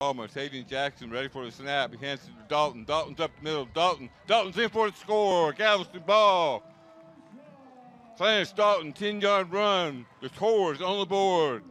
Palmer saving Jackson ready for the snap. He hands it to Dalton. Dalton's up the middle. Dalton. Dalton's in for the score. Galveston ball. Clarence Dalton, 10 yard run. The score is on the board.